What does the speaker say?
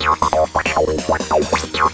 you're